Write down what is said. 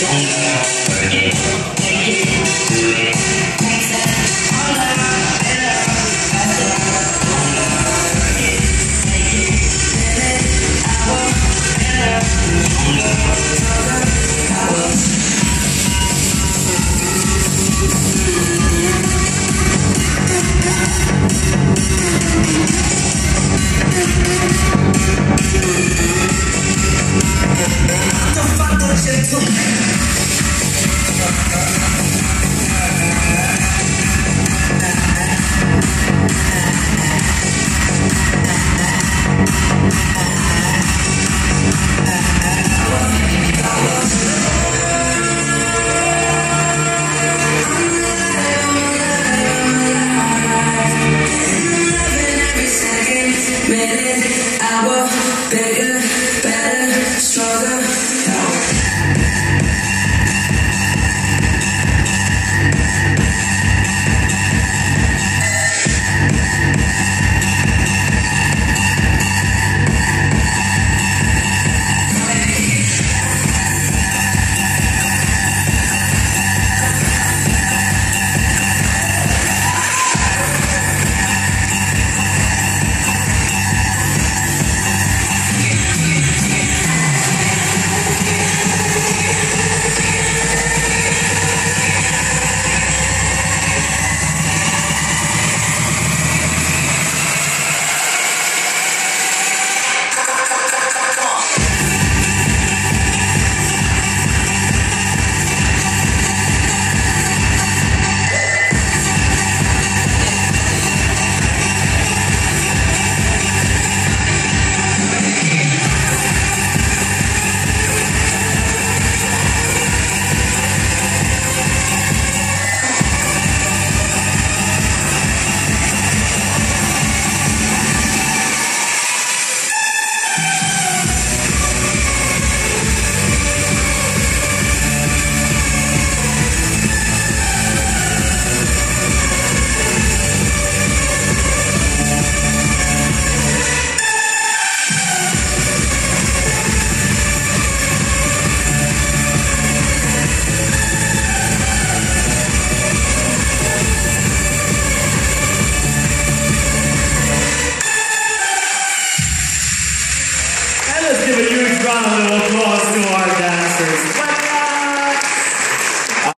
Yeah. Let's give a huge round of applause to our